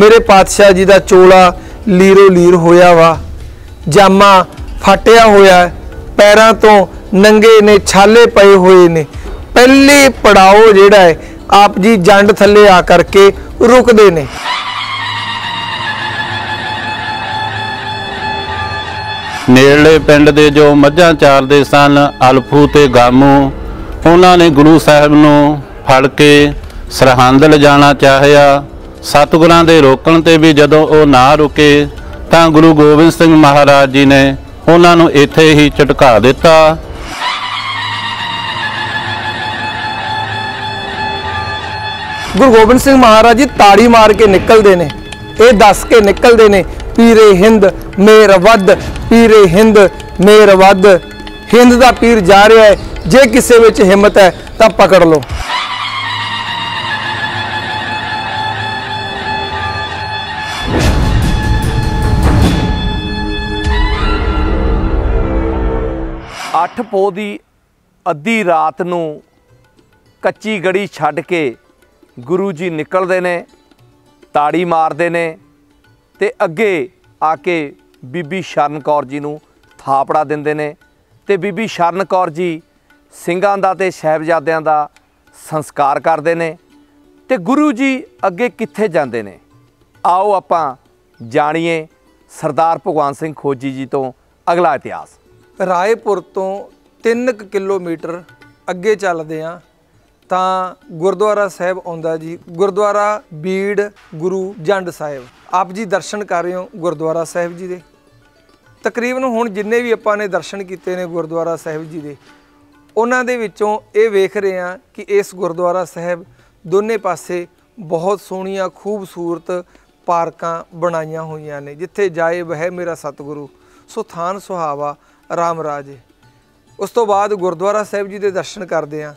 ਮੇਰੇ ਪਾਤਸ਼ਾਹ ਜੀ ਦਾ ਚੋਲਾ ਲੀਰੋ ਲੀਰ ਹੋਇਆ ਵਾ। ਜਾਮਾ ਫਟਿਆ ਹੋਇਆ ਪੈਰਾਂ ਤੋਂ ਨੰਗੇ ਨੇ, ਛਾਲੇ ਪਏ ਹੋਏ ਨੇ। ਪਹਿਲੇ ਪੜਾਓ ਜਿਹੜਾ ਹੈ, ਆਪ ਜੀ ਜੰਡ ਥੱਲੇ ਆ ਕਰਕੇ ਰੁਕਦੇ ਨੇ। ਨੇੜਲੇ ਪਿੰਡ ਦੇ ਜੋ ਮੱਝਾਂ ਚਾਰਦੇ ਸਨ, ਅਲਫੂ ਤੇ ਗਾਮੂ, ਉਹਨਾਂ ਨੇ ਗੁਰੂ ਸਾਹਿਬ ਨੂੰ ਫੜ ਕੇ ਸਰਹੰਦ ਲਿਜਾਣਾ ਚਾਹਿਆ। ਸਤਿਗੁਰਾਂ ਦੇ ਰੋਕਣ ਤੇ ਵੀ ਜਦੋਂ ਉਹ ਨਾ ਰੁਕੇ, ਤਾਂ ਗੁਰੂ ਗੋਬਿੰਦ ਸਿੰਘ ਮਹਾਰਾਜ ਜੀ ਨੇ ਉਹਨਾਂ ਨੂੰ ਇੱਥੇ ਹੀ ਝਟਕਾ ਦਿੱਤਾ। ਗੁਰੂ ਗੋਬਿੰਦ ਸਿੰਘ ਮਹਾਰਾਜ ਜੀ ਤਾੜੀ ਮਾਰ ਕੇ ਨਿਕਲਦੇ ਨੇ। ਇਹ ਦੱਸ ਕੇ ਨਿਕਲਦੇ ਨੇ, ਪੀਰੇ ਹਿੰਦ ਮੇਰ ਵੱਧ, ਪੀਰੇ ਹਿੰਦ ਮੇਰ ਵੱਧ। ਹਿੰਦ ਦਾ ਪੀਰ ਜਾ ਰਿਹਾ ਹੈ, ਜੇ ਕਿਸੇ ਵਿੱਚ ਹਿੰਮਤ ਹੈ ਤਾਂ ਪਕੜ ਲਓ। ਅੱਠ ਪੋ ਦੀ ਅੱਧੀ ਰਾਤ ਨੂੰ ਕੱਚੀ ਗੜੀ ਛੱਡ ਕੇ ਗੁਰੂ ਜੀ ਨਿਕਲਦੇ ਨੇ, ਤਾੜੀ ਮਾਰਦੇ ਨੇ ਤੇ ਅੱਗੇ ਆ ਕੇ ਬੀਬੀ ਸ਼ਰਨ ਕੌਰ ਜੀ ਨੂੰ ਥਾਪੜਾ ਦਿੰਦੇ ਨੇ ਤੇ ਬੀਬੀ ਸ਼ਰਨ ਕੌਰ ਜੀ ਸਿੰਘਾਂ ਦਾ ਤੇ ਸਹਿਬਜ਼ਾਦਿਆਂ ਦਾ ਸੰਸਕਾਰ ਕਰਦੇ ਨੇ ਤੇ ਗੁਰੂ ਜੀ ਅੱਗੇ ਕਿੱਥੇ ਜਾਂਦੇ ਨੇ? ਆਓ ਆਪਾਂ ਜਾਣੀਏ ਸਰਦਾਰ ਭਗਵਾਨ ਸਿੰਘ ਖੋਜੀ ਜੀ ਤੋਂ ਅਗਲਾ ਇਤਿਹਾਸ। ਰਾਏਪੁਰ ਤੋਂ 3 ਕਿਲੋਮੀਟਰ ਅੱਗੇ ਚੱਲਦੇ ਆ ਤਾਂ ਗੁਰਦੁਆਰਾ ਸਾਹਿਬ ਆਉਂਦਾ ਜੀ। ਗੁਰਦੁਆਰਾ ਬੀੜ ਗੁਰੂ ਜੰਡ ਸਾਹਿਬ। ਆਪ ਜੀ ਦਰਸ਼ਨ ਕਰ ਰਹੇ ਹੋ ਗੁਰਦੁਆਰਾ ਸਾਹਿਬ ਜੀ ਦੇ। ਤਕਰੀਬਨ ਹੁਣ ਜਿੰਨੇ ਵੀ ਆਪਾਂ ਨੇ ਦਰਸ਼ਨ ਕੀਤੇ ਨੇ ਗੁਰਦੁਆਰਾ ਸਾਹਿਬ ਜੀ ਦੇ, ਉਹਨਾਂ ਦੇ ਵਿੱਚੋਂ ਇਹ ਵੇਖ ਰਹੇ ਆ ਕਿ ਇਸ ਗੁਰਦੁਆਰਾ ਸਾਹਿਬ ਦੋਨੇ ਪਾਸੇ ਬਹੁਤ ਸੋਹਣੀਆਂ, ਖੂਬਸੂਰਤ ਪਾਰਕਾਂ ਬਣਾਈਆਂ ਹੋਈਆਂ ਨੇ, ਜਿੱਥੇ ਜਾਏ ਵਹਿ ਮੇਰਾ ਸਤਿਗੁਰੂ। ਸੋ ਥਾਨ ਸੁਹਾਵਾ ਰਾਮ ਰਾਜ ਉਸ ਤੋਂ ਬਾਅਦ ਗੁਰਦੁਆਰਾ ਸਾਹਿਬ ਜੀ ਦੇ ਦਰਸ਼ਨ ਕਰਦੇ ਆ।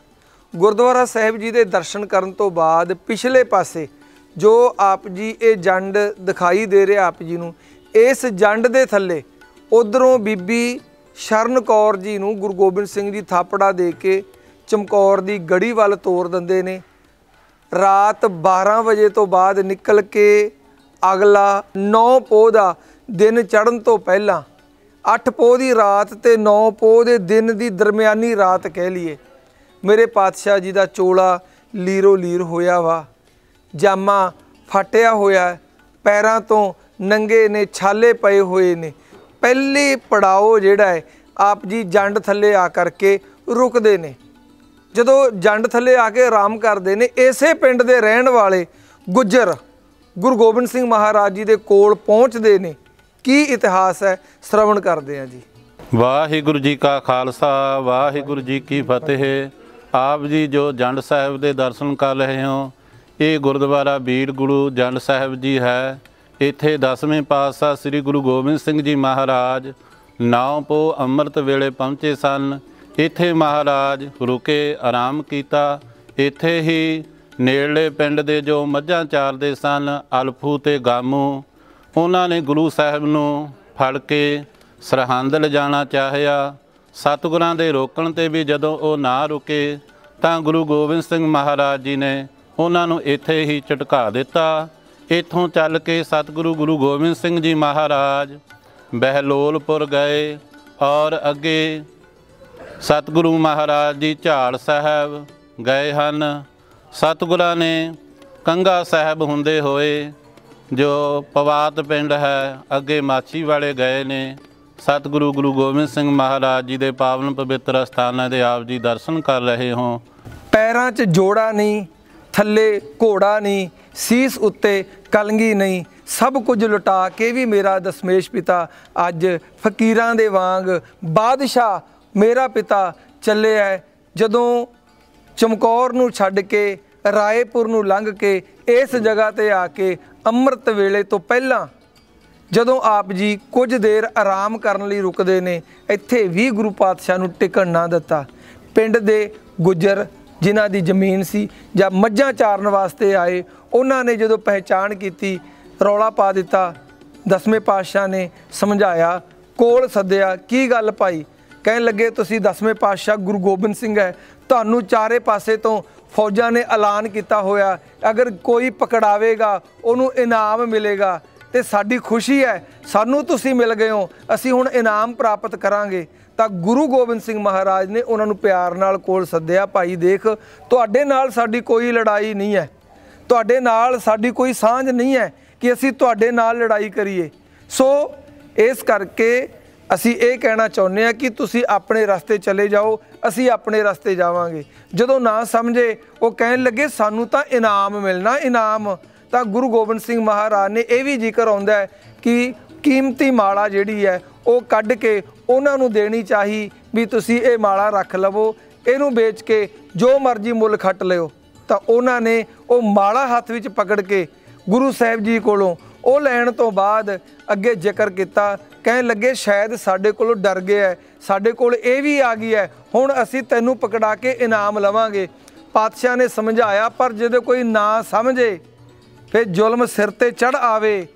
ਗੁਰਦੁਆਰਾ ਸਾਹਿਬ ਜੀ ਦੇ ਦਰਸ਼ਨ ਕਰਨ ਤੋਂ ਬਾਅਦ ਪਿਛਲੇ ਪਾਸੇ ਜੋ ਆਪ ਜੀ ਇਹ ਜੰਡ ਦਿਖਾਈ ਦੇ ਰਿਹਾ ਆਪ ਜੀ ਨੂੰ, ਇਸ ਜੰਡ ਦੇ ਥੱਲੇ ਉਧਰੋਂ ਬੀਬੀ ਸ਼ਰਨ ਕੌਰ ਜੀ ਨੂੰ ਗੁਰੂ ਗੋਬਿੰਦ ਸਿੰਘ ਜੀ ਥਾਪੜਾ ਦੇ ਕੇ ਚਮਕੌਰ ਦੀ ਗੜੀ ਵੱਲ ਤੋਰ ਦਿੰਦੇ ਨੇ। ਰਾਤ 12 ਵਜੇ ਤੋਂ ਬਾਅਦ ਨਿਕਲ ਕੇ ਅਗਲਾ 9 ਪੋਹ ਦਾ ਦਿਨ ਚੜ੍ਹਨ ਤੋਂ ਪਹਿਲਾਂ 8 ਪੋਹ ਦੀ ਰਾਤ ਤੇ 9 ਪੋਹ ਦੇ ਦਿਨ ਦੀ ਦਰਮਿਆਨੀ ਰਾਤ ਕਹਿ ਲਈਏ। ਮੇਰੇ ਪਾਤਸ਼ਾਹ ਜੀ ਦਾ ਚੋਲਾ ਲੀਰੋ ਲੀਰ ਹੋਇਆ ਵਾ। ਜਾਮਾ ਫਟਿਆ ਹੋਇਆ ਪੈਰਾਂ ਤੋਂ ਨੰਗੇ ਨੇ ਛਾਲੇ ਪਏ ਹੋਏ ਨੇ। ਪਹਿਲੇ ਪੜਾਓ ਜਿਹੜਾ ਹੈ, ਆਪ ਜੀ ਜੰਡ ਥੱਲੇ ਆ ਕਰਕੇ ਰੁਕਦੇ ਨੇ। ਜਦੋਂ ਜੰਡ ਥੱਲੇ ਆ ਕੇ ਆਰਾਮ ਕਰਦੇ ਨੇ, ਇਸੇ ਪਿੰਡ ਦੇ ਰਹਿਣ ਵਾਲੇ ਗੁੱਜਰ ਗੁਰੂ ਗੋਬਿੰਦ ਸਿੰਘ ਮਹਾਰਾਜ ਜੀ ਦੇ ਕੋਲ ਪਹੁੰਚਦੇ ਨੇ। ਕੀ ਇਤਿਹਾਸ ਹੈ? ਸ਼ਰਵਣ ਕਰਦੇ ਆ ਜੀ। ਵਾਹਿਗੁਰੂ ਜੀ ਕਾ ਖਾਲਸਾ, ਵਾਹਿਗੁਰੂ ਜੀ ਕੀ ਫਤਿਹ। ਆਪ ਜੀ ਜੋ ਜੰਡ ਸਾਹਿਬ ਦੇ ਦਰਸ਼ਨ ਕਰ ਰਹੇ ਹੋ, ਇਹ ਗੁਰਦੁਆਰਾ ਬੀੜ ਗੁਰੂ ਜੰਡ ਸਾਹਿਬ ਜੀ ਹੈ। ਇੱਥੇ ਦਸਵੇਂ ਪਾਤਸ਼ਾਹ ਸ੍ਰੀ ਗੁਰੂ ਗੋਬਿੰਦ ਸਿੰਘ ਜੀ ਮਹਾਰਾਜ ਨੌ ਪੋ ਅੰਮ੍ਰਿਤ ਵੇਲੇ ਪਹੁੰਚੇ ਸਨ। ਇੱਥੇ ਮਹਾਰਾਜ ਰੁਕੇ, ਆਰਾਮ ਕੀਤਾ। ਇੱਥੇ ਹੀ ਨੇੜਲੇ ਪਿੰਡ ਦੇ ਜੋ ਮੱਝਾਂ ਚਾਰਦੇ ਸਨ, ਅਲਫੂ ਤੇ ਗਾਮੂ ਉਹਨਾਂ ਨੇ ਗੁਰੂ ਸਾਹਿਬ ਨੂੰ ਫੜ ਕੇ ਸਰਹੰਦ ਲਿਜਾਣਾ ਚਾਹਿਆ। ਸਤਿਗੁਰਾਂ ਦੇ ਰੋਕਣ ਤੇ ਵੀ ਜਦੋਂ ਉਹ ਨਾ ਰੁਕੇ, ਤਾਂ ਗੁਰੂ ਗੋਬਿੰਦ ਸਿੰਘ ਮਹਾਰਾਜ ਜੀ ਨੇ ਉਹਨਾਂ ਨੂੰ ਇੱਥੇ ਹੀ ਝਟਕਾ ਦਿੱਤਾ। ਇੱਥੋਂ ਚੱਲ ਕੇ ਸਤਿਗੁਰੂ ਗੁਰੂ ਗੋਬਿੰਦ ਸਿੰਘ ਜੀ ਮਹਾਰਾਜ ਬਹਿਲੋਲਪੁਰ ਗਏ ਔਰ ਅੱਗੇ ਸਤਿਗੁਰੂ ਮਹਾਰਾਜ ਜੀ ਝਾੜ ਸਾਹਿਬ ਗਏ ਹਨ। ਸਤਿਗੁਰਾਂ ਨੇ ਕੰਗਾ ਸਾਹਿਬ ਹੁੰਦੇ ਹੋਏ ਜੋ ਪਵਾਤ ਪਿੰਡ ਹੈ, ਅੱਗੇ ਮਾਛੀ ਵਾਲੇ ਗਏ ਨੇ ਸਤਿਗੁਰੂ ਗੁਰੂ ਗੋਬਿੰਦ ਸਿੰਘ ਮਹਾਰਾਜ ਜੀ ਦੇ ਪਾਵਨ ਪਵਿੱਤਰ ਸਥਾਨਾਂ ਦੇ ਆਪ ਜੀ ਦਰਸ਼ਨ ਕਰ ਰਹੇ ਹੋ ਪੈਰਾਂ 'ਚ ਜੋੜਾ ਨਹੀਂ, ਥੱਲੇ ਘੋੜਾ ਨਹੀਂ, ਸੀਸ ਉੱਤੇ ਕਲੰਗੀ ਨਹੀਂ, ਸਭ ਕੁਝ ਲੁਟਾ ਕੇ ਵੀ ਮੇਰਾ ਦਸਮੇਸ਼ ਪਿਤਾ ਅੱਜ ਫਕੀਰਾਂ ਦੇ ਵਾਂਗ ਬਾਦਸ਼ਾਹ ਮੇਰਾ ਪਿਤਾ ਚੱਲਿਆ ਹੈ। ਜਦੋਂ ਚਮਕੌਰ ਨੂੰ ਛੱਡ ਕੇ ਰਾਏਪੁਰ ਨੂੰ ਲੰਘ ਕੇ ਇਸ ਜਗ੍ਹਾ ਤੇ ਆ ਕੇ ਅੰਮ੍ਰਿਤ ਵੇਲੇ ਤੋਂ ਪਹਿਲਾਂ ਜਦੋਂ ਆਪ ਜੀ ਕੁਝ ਦੇਰ ਆਰਾਮ ਕਰਨ ਲਈ ਰੁਕਦੇ ਨੇ, ਇੱਥੇ ਵੀ ਗੁਰੂ ਪਾਤਸ਼ਾਹ ਨੂੰ ਟਿਕਣ ਨਾ ਦਿੱਤਾ। ਪਿੰਡ ਦੇ ਗੁੱਜਰ ਜਿਨ੍ਹਾਂ ਦੀ ਜ਼ਮੀਨ ਸੀ ਜਾਂ ਮੱਝਾਂ ਚਾਰਨ ਵਾਸਤੇ ਆਏ, ਉਹਨਾਂ ਨੇ ਜਦੋਂ ਪਹਿਚਾਣ ਕੀਤੀ, ਰੌਲਾ ਪਾ ਦਿੱਤਾ, ਦਸਵੇਂ ਪਾਤਸ਼ਾਹ ਨੇ ਸਮਝਾਇਆ, ਕੋਲ ਸੱਦਿਆ, ਕੀ ਗੱਲ ਭਾਈ? ਕਹਿਣ ਲੱਗੇ, ਤੁਸੀਂ ਦਸਵੇਂ ਪਾਤਸ਼ਾਹ ਗੁਰੂ ਗੋਬਿੰਦ ਸਿੰਘ ਹੈ। ਤੁਹਾਨੂੰ ਚਾਰੇ ਪਾਸੇ ਤੋਂ ਫੌਜਾਂ ਨੇ ਐਲਾਨ ਕੀਤਾ ਹੋਇਆ। ਅਗਰ ਕੋਈ ਪਕੜਾਵੇਗਾ, ਉਹਨੂੰ ਇਨਾਮ ਮਿਲੇਗਾ। ਤੇ ਸਾਡੀ ਖੁਸ਼ੀ ਹੈ, ਸਾਨੂੰ ਤੁਸੀਂ ਮਿਲ ਗਏ ਹੋ। ਅਸੀਂ ਹੁਣ ਇਨਾਮ ਪ੍ਰਾਪਤ ਕਰਾਂਗੇ। ਤਾਂ ਗੁਰੂ ਗੋਬਿੰਦ ਸਿੰਘ ਮਹਾਰਾਜ ਨੇ ਉਹਨਾਂ ਨੂੰ ਪਿਆਰ ਨਾਲ ਕੋਲ ਸੱਦਿਆ, ਭਾਈ ਦੇਖ, ਤੁਹਾਡੇ ਨਾਲ ਸਾਡੀ ਕੋਈ ਲੜਾਈ ਨਹੀਂ ਹੈ। ਤੁਹਾਡੇ ਨਾਲ ਸਾਡੀ ਕੋਈ ਸਾਂਝ ਨਹੀਂ ਹੈ ਕਿ ਅਸੀਂ ਤੁਹਾਡੇ ਨਾਲ ਲੜਾਈ ਕਰੀਏ। ਸੋ ਇਸ ਕਰਕੇ ਅਸੀਂ ਇਹ ਕਹਿਣਾ ਚਾਹੁੰਦੇ ਹਾਂ ਕਿ ਤੁਸੀਂ ਆਪਣੇ ਰਸਤੇ ਚਲੇ ਜਾਓ, ਅਸੀਂ ਆਪਣੇ ਰਸਤੇ ਜਾਵਾਂਗੇ। ਜਦੋਂ ਨਾ ਸਮਝੇ, ਉਹ ਕਹਿਣ ਲੱਗੇ, ਸਾਨੂੰ ਤਾਂ ਇਨਾਮ ਮਿਲਣਾ, ਇਨਾਮ। ਤਾਂ ਗੁਰੂ ਗੋਬਿੰਦ ਸਿੰਘ ਮਹਾਰਾਜ ਨੇ ਇਹ ਵੀ ਜ਼ਿਕਰ ਆਉਂਦਾ ਹੈ ਕਿ ਕੀਮਤੀ ਮਾਲਾ ਜਿਹੜੀ ਹੈ, ਉਹ ਕੱਢ ਕੇ ਉਹਨਾਂ ਨੂੰ ਦੇਣੀ ਚਾਹੀ ਵੀ ਤੁਸੀਂ ਇਹ ਮਾਲਾ ਰੱਖ ਲਵੋ। ਇਹਨੂੰ ਵੇਚ ਕੇ ਜੋ ਮਰਜ਼ੀ ਮੁੱਲ ਖੱਟ ਲਿਓ। ਤਾਂ ਉਹਨਾਂ ਨੇ ਉਹ ਮਾਲਾ ਹੱਥ ਵਿੱਚ ਪਕੜ ਕੇ ਗੁਰੂ ਸਾਹਿਬ ਜੀ ਕੋਲੋਂ ਉਹ ਲੈਣ ਤੋਂ ਬਾਅਦ ਅੱਗੇ ਜ਼ਿਕਰ ਕੀਤਾ, ਕਹਿਣ ਲੱਗੇ, ਸ਼ਾਇਦ ਸਾਡੇ ਕੋਲੋਂ ਡਰ ਗਿਆ ਹੈ, ਸਾਡੇ ਕੋਲ ਇਹ ਵੀ ਆ ਗਈ ਹੈ, ਹੁਣ ਅਸੀਂ ਤੈਨੂੰ ਪਕੜਾ ਕੇ ਇਨਾਮ ਲਵਾਂਗੇ। ਪਾਤਸ਼ਾਹ ਨੇ ਸਮਝਾਇਆ, ਪਰ ਜਦੋਂ ਕੋਈ ਨਾ ਸਮਝੇ, ਫਿਰ ਜ਼ੁਲਮ ਸਿਰ ਤੇ ਚੜ ਆਵੇ।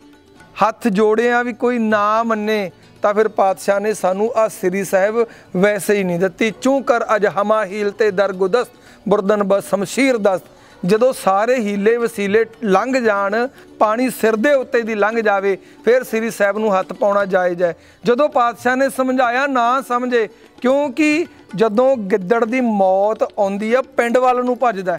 ਹੱਥ ਜੋੜਿਆਂ ਵੀ ਕੋਈ ਨਾ ਮੰਨੇ, ਤਾਂ ਫਿਰ ਪਾਤਸ਼ਾਹ ਨੇ ਸਾਨੂੰ ਆ ਸ੍ਰੀ ਸਾਹਿਬ ਵੈਸੇ ਹੀ ਨਹੀਂ ਦਿੱਤੀ। ਚੂੰ ਕਰ ਅਜ ਹਮਾ ਹੀਲ ਤੇ ਦਰਗੁਦਸਤ ਬੁਰਦਨ ਬਸ ਸ਼ਮਸ਼ੀਰ ਦਸਤ। ਜਦੋਂ ਸਾਰੇ ਹੀਲੇ ਵਸੀਲੇ ਲੰਘ ਜਾਣ, ਪਾਣੀ ਸਿਰ ਦੇ ਉੱਤੇ ਦੀ ਲੰਘ ਜਾਵੇ, ਫਿਰ ਸ੍ਰੀ ਸਾਹਿਬ ਨੂੰ ਹੱਥ ਪਾਉਣਾ ਜਾਇਜ਼ ਹੈ। ਜਦੋਂ ਪਾਤਸ਼ਾਹ ਨੇ ਸਮਝਾਇਆ ਨਾ ਸਮਝੇ, ਕਿਉਂਕਿ ਜਦੋਂ ਗਿੱਦੜ ਦੀ ਮੌਤ ਆਉਂਦੀ ਆ, ਪਿੰਡ ਵੱਲ ਨੂੰ ਭੱਜਦਾ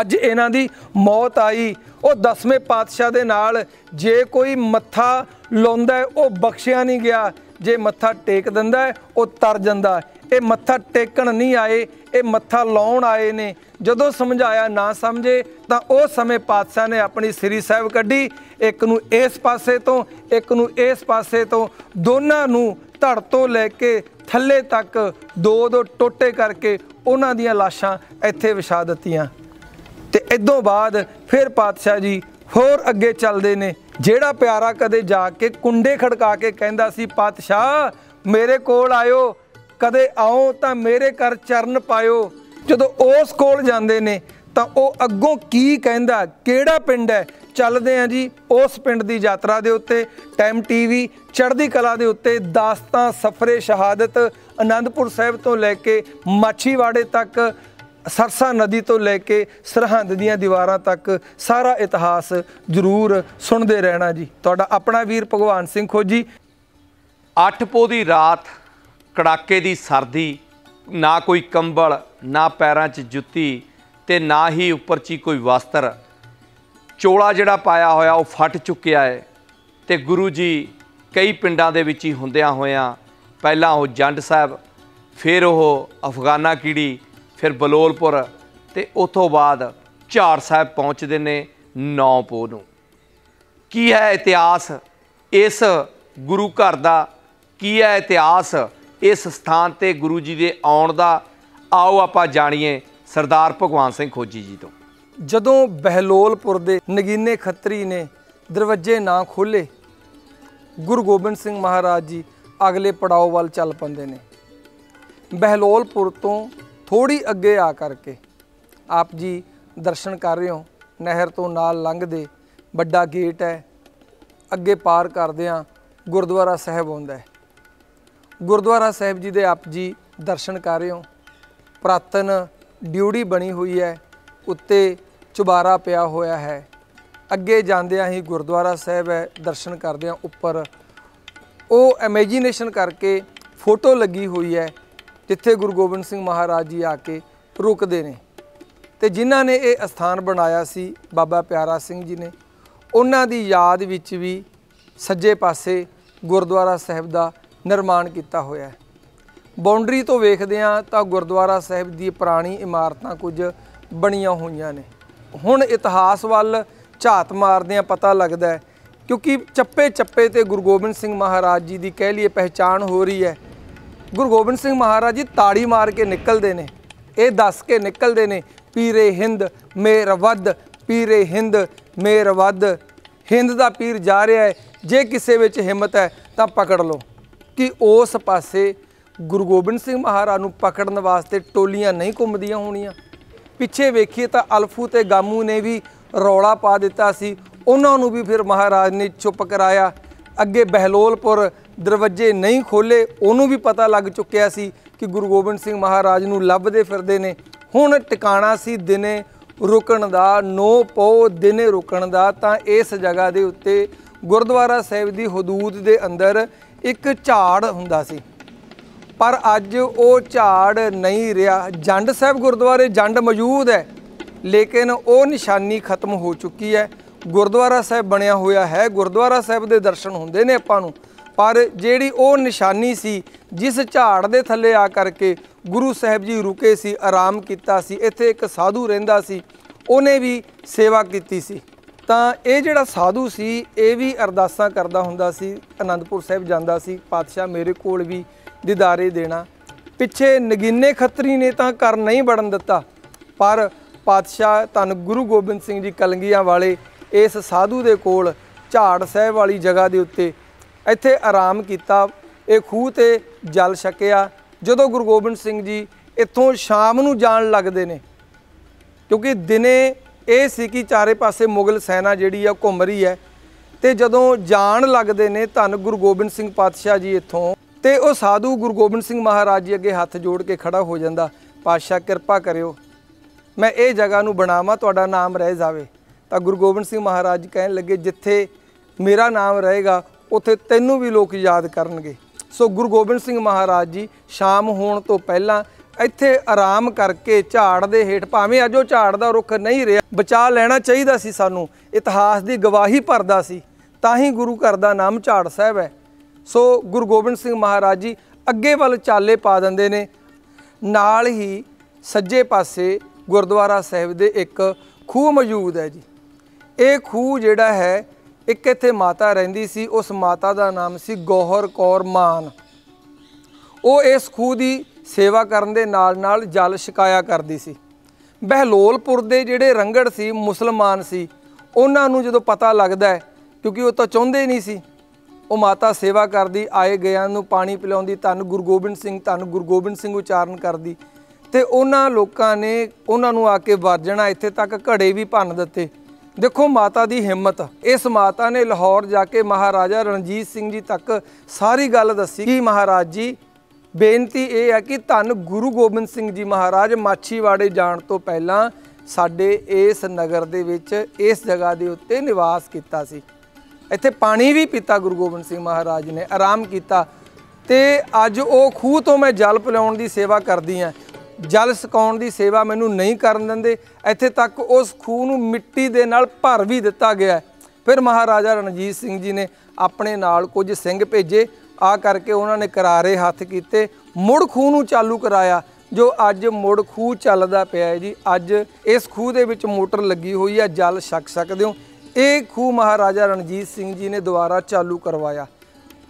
ਅੱਜ ਇਹਨਾਂ ਦੀ ਮੌਤ ਆਈ, ਉਹ ਦਸਵੇਂ ਪਾਤਸ਼ਾਹ ਦੇ ਨਾਲ, ਜੇ ਕੋਈ ਮੱਥਾ ਲਾਉਂਦਾ ਉਹ ਬਖਸ਼ਿਆ ਨਹੀਂ ਗਿਆ। ਜੇ ਮੱਥਾ ਟੇਕ ਦਿੰਦਾ ਉਹ ਤਰ ਜਾਂਦਾ ਇਹ ਮੱਥਾ ਟੇਕਣ ਨਹੀਂ ਆਏ ਇਹ ਮੱਥਾ ਲਾਉਣ ਆਏ ਨੇ। ਜਦੋਂ ਸਮਝਾਇਆ ਨਾ ਸਮਝੇ, ਤਾਂ ਉਹ ਸਮੇਂ ਪਾਤਸ਼ਾਹ ਨੇ ਆਪਣੀ ਸ੍ਰੀ ਸਾਹਿਬ ਕੱਢੀ। ਇੱਕ ਨੂੰ ਇਸ ਪਾਸੇ ਤੋਂ, ਇੱਕ ਨੂੰ ਇਸ ਪਾਸੇ ਤੋਂ। ਦੋਨਾਂ ਨੂੰ ਧੜ ਤੋਂ ਲੈ ਕੇ ਥੱਲੇ ਤੱਕ ਦੋ ਦੋ ਟੋਟੇ ਕਰਕੇ ਉਹਨਾਂ ਦੀਆਂ ਲਾਸ਼ਾਂ ਇੱਥੇ ਵਿਛਾ ਦਿੱਤੀਆਂ। ਤੇ ਇਦੋਂ ਬਾਅਦ ਫਿਰ ਪਾਤਸ਼ਾਹ ਜੀ ਹੋਰ ਅੱਗੇ ਚੱਲਦੇ ਨੇ। ਜਿਹੜਾ ਪਿਆਰਾ ਕਦੇ ਜਾ ਕੇ ਕੁੰਡੇ ਖੜਕਾ ਕੇ ਕਹਿੰਦਾ ਸੀ, ਪਾਤਸ਼ਾਹ, ਮੇਰੇ ਕੋਲ ਆਇਓ। ਕਦੇ ਆਓ ਤਾਂ ਮੇਰੇ ਘਰ ਚਰਨ ਪਾਇਓ। ਜਦੋਂ ਉਸ ਕੋਲ ਜਾਂਦੇ ਨੇ, ਤਾਂ ਉਹ ਅੱਗੋਂ ਕੀ ਕਹਿੰਦਾ, ਕਿਹੜਾ ਪਿੰਡ ਹੈ? ਚੱਲਦੇ ਆ ਜੀ ਉਸ ਪਿੰਡ ਦੀ ਯਾਤਰਾ ਦੇ ਉੱਤੇ। ਟਾਈਮ ਟੀਵੀ ਚੜ੍ਹਦੀ ਕਲਾ ਦੇ ਉੱਤੇ ਦਾਸਤਾਂ ਸਫਰੇ ਸ਼ਹਾਦਤ ਆਨੰਦਪੁਰ ਸਾਹਿਬ ਤੋਂ ਲੈ ਕੇ ਮਾਛੀਵਾੜੇ ਤੱਕ, ਸਰਸਾ ਨਦੀ ਤੋਂ ਲੈ ਕੇ ਸਰਹੰਦ ਦੀਆਂ ਦੀਵਾਰਾਂ ਤੱਕ ਸਾਰਾ ਇਤਿਹਾਸ ਜ਼ਰੂਰ ਸੁਣਦੇ ਰਹਿਣਾ ਜੀ। ਤੁਹਾਡਾ ਆਪਣਾ ਵੀਰ ਭਗਵਾਨ ਸਿੰਘ ਖੋਜੀ। ਅੱਠ ਪੋ ਦੀ ਰਾਤ ਕੜਾਕੇ ਦੀ ਸਰਦੀ, ਨਾ ਕੋਈ ਕੰਬਲ, ਨਾ ਪੈਰਾਂ 'ਚ ਜੁੱਤੀ ਤੇ ਨਾ ਹੀ ਉੱਪਰ 'ਚ ਹੀ ਕੋਈ ਵਸਤਰ। ਚੋਲਾ ਜਿਹੜਾ ਪਾਇਆ ਹੋਇਆ ਉਹ ਫਟ ਚੁੱਕਿਆ ਹੈ ਤੇ ਗੁਰੂ ਜੀ ਕਈ ਪਿੰਡਾਂ ਦੇ ਵਿੱਚ ਹੀ ਹੁੰਦਿਆਂ ਹੋਇਆਂ ਪਹਿਲਾਂ ਉਹ ਜੰਡ ਸਾਹਿਬ, ਫਿਰ ਉਹ ਅਫਗਾਨਾ ਕੀੜੀ, ਫਿਰ ਬਲੋਲਪੁਰ ਤੇ ਉਤੋਂ ਬਾਅਦ ਝਾੜ ਸਾਹਿਬ ਪਹੁੰਚਦੇ ਨੇ ਨੌਪੋ ਨੂੰ। ਕੀ ਹੈ ਇਤਿਹਾਸ? ਇਸ ਗੁਰੂ ਘਰ ਦਾ ਕੀ ਹੈ ਇਤਿਹਾਸ? ਇਸ ਸਥਾਨ ਤੇ ਗੁਰੂ ਜੀ ਦੇ ਆਉਣ ਦਾ ਆਓ ਆਪਾਂ ਜਾਣੀਏ ਸਰਦਾਰ ਭਗਵਾਨ ਸਿੰਘ ਖੋਜੀ ਜੀ ਤੋਂ। ਜਦੋਂ ਬਹਿਲੋਲਪੁਰ ਦੇ ਨਗੀਨੇ ਖੱਤਰੀ ਨੇ ਦਰਵਾਜ਼ੇ ਨਾ ਖੋਲੇ ਗੁਰੂ ਗੋਬਿੰਦ ਸਿੰਘ ਮਹਾਰਾਜ ਜੀ ਅਗਲੇ ਪੜਾਓ ਵੱਲ ਚੱਲ ਪੰਦੇ ਨੇ। ਬਹਿਲੋਲਪੁਰ ਤੋਂ ਥੋੜੀ ਅੱਗੇ ਆ ਕਰਕੇ ਆਪ ਜੀ ਦਰਸ਼ਨ ਕਰ ਰਹੇ ਹੋ। ਨਹਿਰ ਤੋਂ ਨਾਲ ਲੰਘਦੇ ਵੱਡਾ ਗੇਟ ਹੈ, ਅੱਗੇ ਪਾਰ ਕਰਦਿਆਂ ਗੁਰਦੁਆਰਾ ਸਾਹਿਬ ਆਉਂਦਾ ਹੈ। ਗੁਰਦੁਆਰਾ ਸਾਹਿਬ ਜੀ ਦੇ ਆਪ ਜੀ ਦਰਸ਼ਨ ਕਰ ਰਹੇ ਹੋ। ਪ੍ਰਾਤਨ ਡਿਊੜੀ ਬਣੀ ਹੋਈ ਹੈ, ਉੱਤੇ ਚੁਬਾਰਾ ਪਿਆ ਹੋਇਆ ਹੈ। ਅੱਗੇ ਜਾਂਦਿਆਂ ਹੀ ਗੁਰਦੁਆਰਾ ਸਾਹਿਬ ਹੈ, ਦਰਸ਼ਨ ਕਰਦਿਆਂ ਉੱਪਰ। ਉਹ ਇਮੇਜਿਨੇਸ਼ਨ ਕਰਕੇ ਫੋਟੋ ਲੱਗੀ ਹੋਈ ਹੈ, ਜਿੱਥੇ ਗੁਰੂ ਗੋਬਿੰਦ ਸਿੰਘ ਮਹਾਰਾਜ ਜੀ ਆ ਕੇ ਰੁਕਦੇ ਨੇ। ਤੇ ਜਿਨ੍ਹਾਂ ਨੇ ਇਹ ਅਸਥਾਨ ਬਣਾਇਆ ਸੀ, ਬਾਬਾ ਪਿਆਰਾ ਸਿੰਘ ਜੀ ਨੇ, ਉਹਨਾਂ ਦੀ ਯਾਦ ਵਿੱਚ ਵੀ ਸੱਜੇ ਪਾਸੇ ਗੁਰਦੁਆਰਾ ਸਾਹਿਬ ਦਾ ਨਿਰਮਾਣ ਕੀਤਾ ਹੋਇਆ ਹੈ। ਬਾਉਂਡਰੀ ਤੋਂ ਵੇਖਦੇ ਹਾਂ ਤਾਂ ਗੁਰਦੁਆਰਾ ਸਾਹਿਬ ਦੀ ਪੁਰਾਣੀ ਇਮਾਰਤਾਂ ਕੁਝ ਬਣੀਆਂ ਹੋਈਆਂ ਨੇ। ਹੁਣ ਇਤਿਹਾਸ ਵੱਲ ਝਾਤ ਮਾਰਦਿਆਂ ਪਤਾ ਲੱਗਦਾ ਹੈ ਕਿਉਂਕਿ ਚੱਪੇ ਚੱਪੇ ਤੇ ਗੁਰੂ ਗੋਬਿੰਦ ਸਿੰਘ ਮਹਾਰਾਜ ਜੀ ਦੀ ਕਹਿ ਲਈਏ ਪਹਿਚਾਣ ਹੋ ਰਹੀ ਹੈ। ਗੁਰੂ ਗੋਬਿੰਦ ਸਿੰਘ ਮਹਾਰਾਜ ਜੀ ਤਾੜੀ ਮਾਰ ਕੇ ਨਿਕਲਦੇ ਨੇ। ਇਹ ਦੱਸ ਕੇ ਨਿਕਲਦੇ ਨੇ, ਪੀਰੇ ਹਿੰਦ ਮੇਰ ਵੱਧ, ਪੀਰੇ ਹਿੰਦ ਮੇਰ ਵੱਧ। ਹਿੰਦ ਦਾ ਪੀਰ ਜਾ ਰਿਹਾ ਹੈ, ਜੇ ਕਿਸੇ ਵਿੱਚ ਹਿੰਮਤ ਹੈ ਤਾਂ ਪਕੜ ਲਓ। ਕਿ ਉਸ ਪਾਸੇ ਗੁਰੂ ਗੋਬਿੰਦ ਸਿੰਘ ਮਹਾਰਾਜ ਨੂੰ ਪਕੜਨ ਵਾਸਤੇ ਟੋਲੀਆਂ ਨਹੀਂ ਘੁੰਮਦੀਆਂ ਹੋਣੀਆਂ। ਪਿੱਛੇ ਵੇਖੀਏ ਤਾਂ ਅਲਫੂ ਤੇ ਗਾਮੂ ਨੇ ਵੀ ਰੌਲਾ ਪਾ ਦਿੱਤਾ ਸੀ। ਉਹਨਾਂ ਨੂੰ ਵੀ ਫਿਰ ਮਹਾਰਾਜ ਨੇ ਚੁੱਪ ਕਰਾਇਆ। ਅੱਗੇ ਬਹਿਲੋਲਪੁਰ ਦਰਵਾਜ਼ੇ ਨਹੀਂ ਖੋਲੇ ਉਹਨੂੰ ਵੀ ਪਤਾ ਲੱਗ ਚੁੱਕਿਆ ਸੀ ਕਿ ਗੁਰੂ ਗੋਬਿੰਦ ਸਿੰਘ ਮਹਾਰਾਜ ਨੂੰ ਲੱਭਦੇ ਫਿਰਦੇ ਨੇ। ਹੁਣ ਟਿਕਾਣਾ ਸੀ ਦਿਨੇ ਰੁਕਣ ਦਾ, ਨੋ ਪੋ ਦਿਨੇ ਰੁਕਣ ਦਾ, ਤਾਂ ਇਸ ਜਗ੍ਹਾ ਦੇ ਉੱਤੇ ਗੁਰਦੁਆਰਾ ਸਾਹਿਬ ਦੀ ਹਦੂਦ ਦੇ ਅੰਦਰ ਇੱਕ ਝਾੜ ਹੁੰਦਾ ਸੀ। ਪਰ ਅੱਜ ਉਹ ਝਾੜ ਨਹੀਂ ਰਿਹਾ। ਜੰਡ ਸਾਹਿਬ ਗੁਰਦੁਆਰੇ ਜੰਡ ਮੌਜੂਦ ਹੈ, ਲੇਕਿਨ ਉਹ ਨਿਸ਼ਾਨੀ ਖਤਮ ਹੋ ਚੁੱਕੀ ਹੈ। ਗੁਰਦੁਆਰਾ ਸਾਹਿਬ ਬਣਿਆ ਹੋਇਆ ਹੈ। ਗੁਰਦੁਆਰਾ ਸਾਹਿਬ ਦੇ ਦਰਸ਼ਨ ਹੁੰਦੇ ਨੇ ਆਪਾਂ ਨੂੰ। ਪਰ ਜਿਹੜੀ ਉਹ ਨਿਸ਼ਾਨੀ ਸੀ, ਜਿਸ ਝਾੜ ਦੇ ਥੱਲੇ ਆ ਕਰਕੇ ਗੁਰੂ ਸਾਹਿਬ ਜੀ ਰੁਕੇ ਸੀ, ਆਰਾਮ ਕੀਤਾ ਸੀ, ਇੱਥੇ ਇੱਕ ਸਾਧੂ ਰਹਿੰਦਾ ਸੀ, ਉਹਨੇ ਵੀ ਸੇਵਾ ਕੀਤੀ ਸੀ। ਤਾਂ ਇਹ ਜਿਹੜਾ ਸਾਧੂ ਸੀ, ਇਹ ਵੀ ਅਰਦਾਸਾਂ ਕਰਦਾ ਹੁੰਦਾ ਸੀ, ਅਨੰਦਪੁਰ ਸਾਹਿਬ ਜਾਂਦਾ ਸੀ, ਪਾਤਸ਼ਾਹ ਮੇਰੇ ਕੋਲ ਵੀ ਦੀਦਾਰੇ ਦੇਣਾ। ਪਿੱਛੇ ਨਗੀਨੇ ਖੱਤਰੀ ਨੇ ਤਾਂ ਕਰ ਨਹੀਂ ਵੜਨ ਦਿੱਤਾ, ਪਰ ਪਾਤਸ਼ਾਹ ਧੰਨ ਗੁਰੂ ਗੋਬਿੰਦ ਸਿੰਘ ਜੀ ਕਲੰਗੀਆਂ ਵਾਲੇ ਇਸ ਸਾਧੂ ਦੇ ਕੋਲ ਝਾੜ ਸਾਹਿਬ ਵਾਲੀ ਜਗ੍ਹਾ ਦੇ ਉੱਤੇ ਇੱਥੇ ਆਰਾਮ ਕੀਤਾ। ਇਹ ਖੂਹ ਤੇ ਜਲ ਛਕਿਆ। ਜਦੋਂ ਗੁਰੂ ਗੋਬਿੰਦ ਸਿੰਘ ਜੀ ਇੱਥੋਂ ਸ਼ਾਮ ਨੂੰ ਜਾਣ ਲੱਗਦੇ ਨੇ, ਕਿਉਂਕਿ ਦਿਨੇ ਇਹ ਸੀ ਕਿ ਚਾਰੇ ਪਾਸੇ ਮੁਗਲ ਸੈਨਾ ਜਿਹੜੀ ਆ ਘੁੰਮ ਰਹੀ ਹੈ। ਤੇ ਜਦੋਂ ਜਾਣ ਲੱਗਦੇ ਨੇ ਧੰਨ ਗੁਰੂ ਗੋਬਿੰਦ ਸਿੰਘ ਪਾਤਸ਼ਾਹ ਜੀ ਇੱਥੋਂ, ਤੇ ਉਹ ਸਾਧੂ ਗੁਰੂ ਗੋਬਿੰਦ ਸਿੰਘ ਮਹਾਰਾਜ ਜੀ ਅੱਗੇ ਹੱਥ ਜੋੜ ਕੇ ਖੜਾ ਹੋ ਜਾਂਦਾ, ਪਾਤਸ਼ਾਹ, ਕਿਰਪਾ ਕਰਿਓ। ਮੈਂ ਇਹ ਜਗ੍ਹਾ ਨੂੰ ਬਣਾਵਾਂ, ਤੁਹਾਡਾ ਨਾਮ ਰਹਿ ਜਾਵੇ। ਤਾਂ ਗੁਰੂ ਗੋਬਿੰਦ ਸਿੰਘ ਮਹਾਰਾਜ ਜੀ ਕਹਿਣ ਲੱਗੇ, ਜਿੱਥੇ ਮੇਰਾ ਨਾਮ ਰਹੇਗਾ, ਉੱਥੇ ਤੈਨੂੰ ਵੀ ਲੋਕ ਯਾਦ ਕਰਨਗੇ। ਸੋ ਗੁਰੂ ਗੋਬਿੰਦ ਸਿੰਘ ਮਹਾਰਾਜ ਜੀ ਸ਼ਾਮ ਹੋਣ ਤੋਂ ਪਹਿਲਾਂ ਇੱਥੇ ਆਰਾਮ ਕਰਕੇ ਝਾੜ ਦੇ ਹੇਠ, ਭਾਵੇਂ ਅੱਜ ਉਹ ਝਾੜ ਦਾ ਰੁੱਖ ਨਹੀਂ ਰਿਹਾ, ਬਚਾ ਲੈਣਾ ਚਾਹੀਦਾ ਸੀ ਸਾਨੂੰ। ਇਤਿਹਾਸ ਦੀ ਗਵਾਹੀ ਭਰਦਾ ਸੀ। ਤਾਂ ਹੀ ਗੁਰੂ ਘਰ ਦਾ ਨਾਮ ਝਾੜ ਸਾਹਿਬ ਹੈ। ਸੋ ਗੁਰੂ ਗੋਬਿੰਦ ਸਿੰਘ ਮਹਾਰਾਜ ਜੀ ਅੱਗੇ ਵੱਲ ਚਾਲੇ ਪਾ ਦਿੰਦੇ ਨੇ। ਨਾਲ ਹੀ ਸੱਜੇ ਪਾਸੇ ਗੁਰਦੁਆਰਾ ਸਾਹਿਬ ਦੇ ਇੱਕ ਖੂਹ ਮੌਜੂਦ ਹੈ ਜੀ। ਇਹ ਖੂਹ ਜਿਹੜਾ ਹੈ, ਇੱਕ ਇੱਥੇ ਮਾਤਾ ਰਹਿੰਦੀ ਸੀ, ਉਸ ਮਾਤਾ ਦਾ ਨਾਮ ਸੀ ਗੋਹਰ ਕੌਰ ਮਾਨ। ਉਹ ਇਸ ਖੂਹ ਦੀ ਸੇਵਾ ਕਰਨ ਦੇ ਨਾਲ ਨਾਲ ਜਲ ਛਕਾਇਆ ਕਰਦੀ ਸੀ। ਬਹਿਲੋਲਪੁਰ ਦੇ ਜਿਹੜੇ ਰੰਗੜ ਸੀ, ਮੁਸਲਮਾਨ ਸੀ, ਉਹਨਾਂ ਨੂੰ ਜਦੋਂ ਪਤਾ ਲੱਗਦਾ ਹੈ, ਕਿਉਂਕਿ ਉਹ ਤਾਂ ਚਾਹੁੰਦੇ ਨਹੀਂ ਸੀ, ਉਹ ਮਾਤਾ ਸੇਵਾ ਕਰਦੀ, ਆਏ ਗਿਆਂ ਨੂੰ ਪਾਣੀ ਪਿਲਾਉਂਦੀ, ਧੰਨ ਗੁਰੂ ਗੋਬਿੰਦ ਸਿੰਘ, ਧੰਨ ਗੁਰੂ ਗੋਬਿੰਦ ਸਿੰਘ ਉਚਾਰਨ ਕਰਦੀ। ਤੇ ਉਹਨਾਂ ਲੋਕਾਂ ਨੇ ਉਹਨਾਂ ਨੂੰ ਆ ਕੇ ਵਰਜਣਾ, ਇੱਥੇ ਤੱਕ ਘੜੇ ਵੀ ਭੰਨ ਦਿੱਤੇ। ਦੇਖੋ ਮਾਤਾ ਦੀ ਹਿੰਮਤ, ਇਸ ਮਾਤਾ ਨੇ ਲਾਹੌਰ ਜਾ ਕੇ ਮਹਾਰਾਜਾ ਰਣਜੀਤ ਸਿੰਘ ਜੀ ਤੱਕ ਸਾਰੀ ਗੱਲ ਦੱਸੀ ਕਿ ਮਹਾਰਾਜ ਜੀ ਬੇਨਤੀ ਇਹ ਹੈ ਕਿ ਧੰਨ ਗੁਰੂ ਗੋਬਿੰਦ ਸਿੰਘ ਜੀ ਮਹਾਰਾਜ, ਮਾਛੀਵਾੜੇ ਜਾਣ ਤੋਂ ਪਹਿਲਾਂ ਸਾਡੇ ਇਸ ਨਗਰ ਦੇ ਵਿੱਚ ਇਸ ਜਗ੍ਹਾ ਦੇ ਉੱਤੇ ਨਿਵਾਸ ਕੀਤਾ ਸੀ। ਇੱਥੇ ਪਾਣੀ ਵੀ ਪੀਤਾ ਗੁਰੂ ਗੋਬਿੰਦ ਸਿੰਘ ਮਹਾਰਾਜ ਨੇ, ਆਰਾਮ ਕੀਤਾ ਤੇ ਅੱਜ ਉਹ ਖੂਹ ਤੋਂ ਮੈਂ ਜਲ ਪਿਲਾਉਣ ਦੀ ਸੇਵਾ ਕਰਦੀ ਆ ਜਲ ਸਕਾਉਣ ਦੀ ਸੇਵਾ ਮੈਨੂੰ ਨਹੀਂ ਕਰਨ ਦਿੰਦੇ, ਇੱਥੇ ਤੱਕ ਉਸ ਖੂਹ ਨੂੰ ਮਿੱਟੀ ਦੇ ਨਾਲ ਭਰ ਵੀ ਦਿੱਤਾ ਗਿਆ ਫਿਰ ਮਹਾਰਾਜਾ ਰਣਜੀਤ ਸਿੰਘ ਜੀ ਨੇ ਆਪਣੇ ਨਾਲ ਕੁਝ ਸਿੰਘ ਭੇਜੇ ਆ ਕਰਕੇ ਉਹਨਾਂ ਨੇ ਕਰਾਰੇ ਹੱਥ ਕੀਤੇ, ਮੁੜ ਖੂਹ ਨੂੰ ਚਾਲੂ ਕਰਾਇਆ, ਜੋ ਅੱਜ ਮੁੜ ਖੂਹ ਚੱਲਦਾ ਪਿਆ ਹੈ ਜੀ। ਅੱਜ ਇਸ ਖੂਹ ਦੇ ਵਿੱਚ ਮੋਟਰ ਲੱਗੀ ਹੋਈ ਹੈ, ਜਲ ਛਕ ਸਕਦੇ ਹੋ। ਇਹ ਖੂਹ ਮਹਾਰਾਜਾ ਰਣਜੀਤ ਸਿੰਘ ਜੀ ਨੇ ਦੁਬਾਰਾ ਚਾਲੂ ਕਰਵਾਇਆ।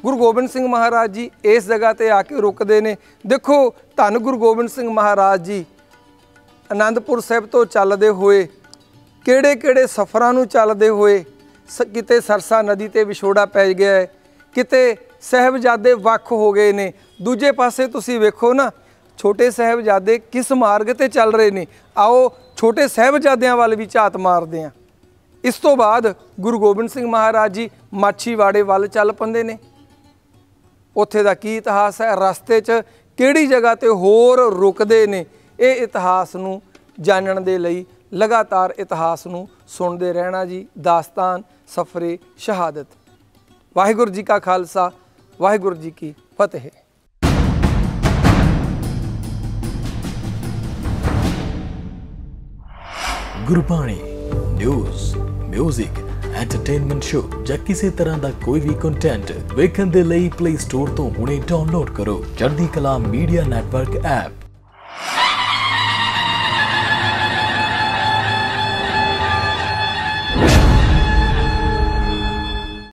ਗੁਰੂ ਗੋਬਿੰਦ ਸਿੰਘ ਮਹਾਰਾਜ ਜੀ ਇਸ ਜਗ੍ਹਾ ਤੇ ਆ ਕੇ ਰੁਕਦੇ ਨੇ। ਦੇਖੋ, ਧੰਨ ਗੁਰੂ ਗੋਬਿੰਦ ਸਿੰਘ ਮਹਾਰਾਜ ਜੀ ਆਨੰਦਪੁਰ ਸਾਹਿਬ ਤੋਂ ਚੱਲਦੇ ਹੋਏ ਕਿਹੜੇ ਕਿਹੜੇ ਸਫ਼ਰਾਂ ਨੂੰ ਚੱਲਦੇ ਹੋਏ, ਸ- ਕਿਤੇ ਸਰਸਾ ਨਦੀ ਤੇ ਵਿਛੋੜਾ ਪੈ ਗਿਆ ਹੈ, ਕਿਤੇ ਸਹਿਬਜ਼ਾਦੇ ਵੱਖ ਹੋ ਗਏ ਨੇ। ਦੂਜੇ ਪਾਸੇ ਤੁਸੀਂ ਵੇਖੋ ਨਾ, ਛੋਟੇ ਸਹਿਬਜ਼ਾਦੇ ਕਿਸ ਮਾਰਗ ਤੇ ਚੱਲ ਰਹੇ ਨੇ। ਆਓ, ਛੋਟੇ ਸਹਿਬਜ਼ਾਦਿਆਂ ਵੱਲ ਵੀ ਝਾਤ ਮਾਰਦੇ ਹਾਂ। ਇਸ ਤੋਂ ਬਾਅਦ ਗੁਰੂ ਗੋਬਿੰਦ ਸਿੰਘ ਮਹਾਰਾਜ ਜੀ ਮਾਛੀਵਾੜੇ ਵੱਲ ਚੱਲ ਪੰਦੇ ਨੇ। ਉੱਥੇ ਦਾ ਕੀ ਇਤਿਹਾਸ ਹੈ? ਰਸਤੇ 'ਚ ਕਿਹੜੀ ਜਗ੍ਹਾ ਤੇ ਹੋਰ ਰੁਕਦੇ ਨੇ? ਇਹ ਇਤਿਹਾਸ ਨੂੰ ਜਾਣਨ ਦੇ ਲਈ ਲਗਾਤਾਰ ਇਤਿਹਾਸ ਨੂੰ ਸੁਣਦੇ ਰਹਿਣਾ ਜੀ। ਦਾਸਤਾਨ ਸਫਰੇ ਸ਼ਹਾਦਤ। ਵਾਹਿਗੁਰੂ ਜੀ ਕਾ ਖਾਲਸਾ ਵਾਹਿਗੁਰੂ ਜੀ ਕੀ ਫਤਿਹ। ਗੁਰਬਾਣੀ ਨਿਊਜ਼ 뮤직 ਐਂਟਰਟੇਨਮੈਂਟ ਸ਼ੋ ਜਾਂ ਕਿਸੇ ਤਰ੍ਹਾਂ ਦਾ ਕੋਈ ਵੀ ਕੰਟੈਂਟ ਵੇਖਣ ਦੇ ਲਈ ਪਲੇ ਸਟੋਰ ਤੋਂ ਹੁਣੇ ਡਾਊਨਲੋਡ ਕਰੋ ਚੜ੍ਹਦੀ ਕਲਾ ਮੀਡੀਆ ਨੈਟਵਰਕ ਐਪ।